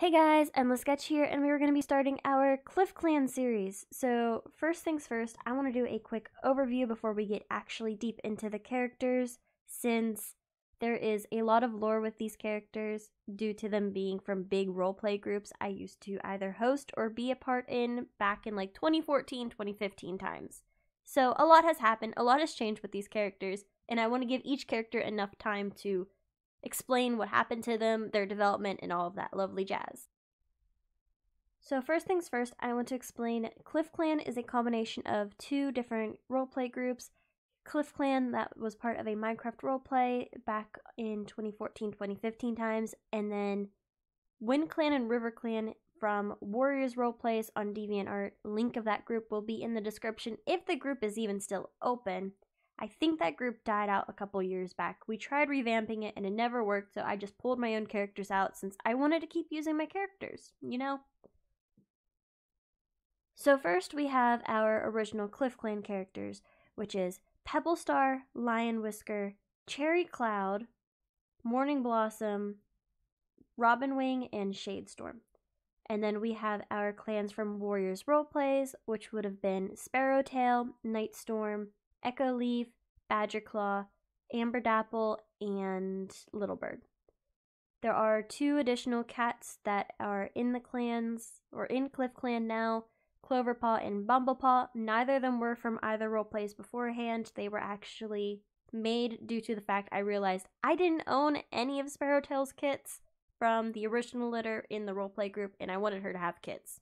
Hey guys, EndlessSketch here, and we are going to be starting our Cliff Clan series. So, first things first, I want to do a quick overview before we get actually deep into the characters, since there is a lot of lore with these characters due to them being from big roleplay groups I used to either host or be a part in back in like 2014, 2015 times. So, a lot has happened, a lot has changed with these characters, and I want to give each character enough time to explain what happened to them, their development, and all of that lovely jazz. So, first things first, I want to explain Cliff Clan is a combination of two different roleplay groups. Cliff Clan, that was part of a Minecraft roleplay back in 2014 2015 times, and then Wind Clan and River Clan from Warriors Roleplays on DeviantArt. Link of that group will be in the description if the group is even still open. I think that group died out a couple years back. We tried revamping it and it never worked, so I just pulled my own characters out since I wanted to keep using my characters, you know? So, first we have our original Cliff Clan characters, which is Pebble Star, Lion Whisker, Cherry Cloud, Morning Blossom, Robin Wing, and Shadestorm. And then we have our clans from Warriors Roleplays, which would have been Sparrowtail, Nightstorm, Echo Leaf, Badger Claw, Amber Dapple, and Little Bird. There are two additional cats that are in the clans, or in Cliff Clan now Cloverpaw and Bumblepaw. Neither of them were from either roleplays beforehand. They were actually made due to the fact I realized I didn't own any of Sparrowtail's kits from the original litter in the roleplay group, and I wanted her to have kits.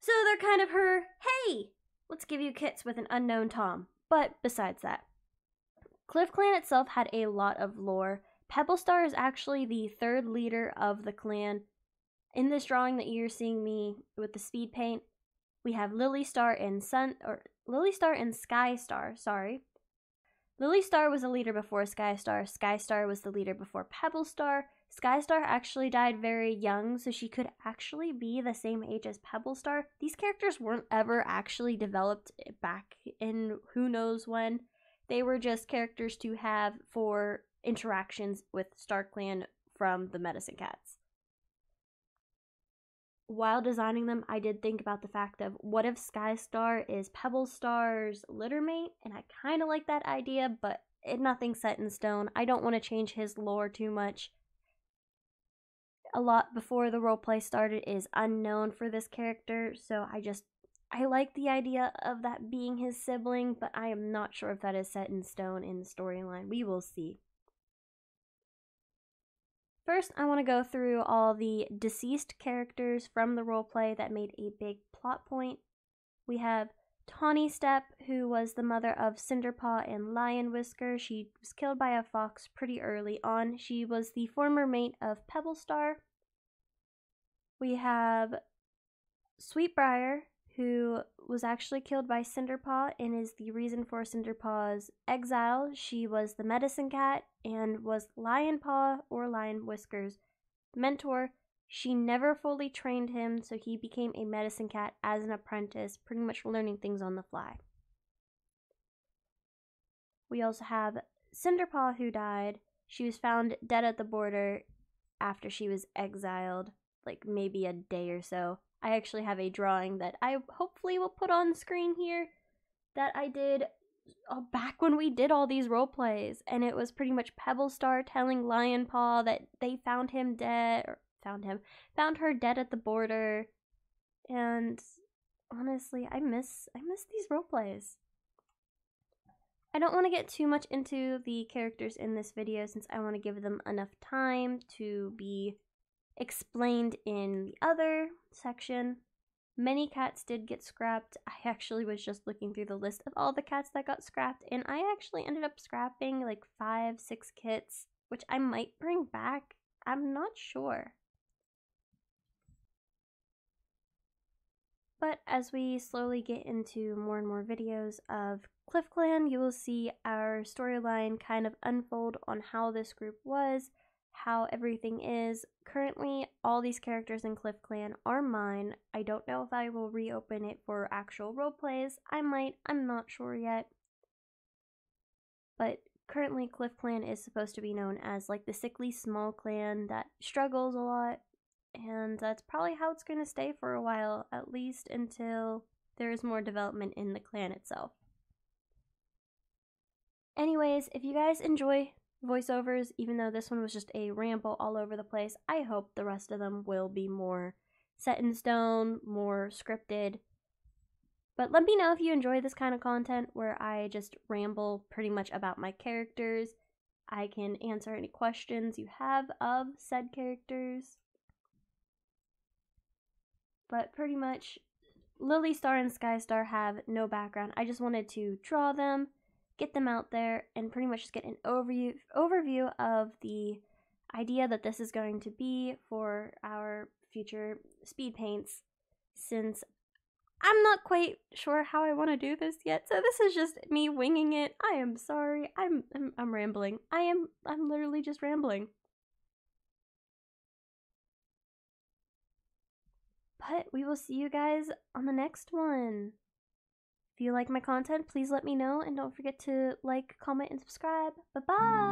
So they're kind of her, hey, let's give you kits with an unknown Tom. But besides that, Cliff Clan itself had a lot of lore. Pebblestar is actually the third leader of the clan. In this drawing that you're seeing me with the speed paint, we have Lily Star and Sun or Lily Star and Sky Star, sorry. Lily Star was a leader before Sky Star. Sky Star was the leader before Pebble Star. Skystar actually died very young, so she could actually be the same age as Pebblestar. These characters weren't ever actually developed eh, back in who knows when. They were just characters to have for interactions with StarClan from the Medicine Cats. While designing them, I did think about the fact of what if Skystar is Pebblestar's littermate, and I kind of like that idea, but it, nothing's set in stone. I don't want to change his lore too much a lot before the roleplay started is unknown for this character, so I just I like the idea of that being his sibling, but I am not sure if that is set in stone in the storyline. We will see. First, I want to go through all the deceased characters from the roleplay that made a big plot point. We have Tawny Step, who was the mother of Cinderpaw and Lion Whisker. She was killed by a fox pretty early on. She was the former mate of Pebblestar. We have Sweetbriar, who was actually killed by Cinderpaw and is the reason for Cinderpaw's exile. She was the medicine cat and was Lionpaw or Lion Whisker's mentor. She never fully trained him, so he became a medicine cat as an apprentice, pretty much learning things on the fly. We also have Cinderpaw, who died. She was found dead at the border after she was exiled, like maybe a day or so. I actually have a drawing that I hopefully will put on screen here that I did uh, back when we did all these role plays, and it was pretty much Pebblestar telling Lionpaw that they found him dead, or found him, found her dead at the border, and honestly, I miss I miss these role plays. I don't want to get too much into the characters in this video since I want to give them enough time to be explained in the other section. Many cats did get scrapped. I actually was just looking through the list of all the cats that got scrapped, and I actually ended up scrapping like five, six kits, which I might bring back. I'm not sure. But as we slowly get into more and more videos of Cliff Clan, you will see our storyline kind of unfold on how this group was, how everything is. Currently, all these characters in Cliff Clan are mine. I don't know if I will reopen it for actual roleplays. I might, I'm not sure yet. But currently, Cliff Clan is supposed to be known as like the sickly small clan that struggles a lot and that's probably how it's going to stay for a while, at least until there is more development in the clan itself. Anyways, if you guys enjoy voiceovers, even though this one was just a ramble all over the place, I hope the rest of them will be more set in stone, more scripted. But let me know if you enjoy this kind of content where I just ramble pretty much about my characters. I can answer any questions you have of said characters. But pretty much, Lily Star and Sky Star have no background. I just wanted to draw them get them out there and pretty much just get an overview overview of the idea that this is going to be for our future speed paints since I'm not quite sure how I want to do this yet. So this is just me winging it. I am sorry. I'm, I'm I'm rambling. I am I'm literally just rambling. But we will see you guys on the next one. If you like my content, please let me know and don't forget to like, comment, and subscribe. Bye bye!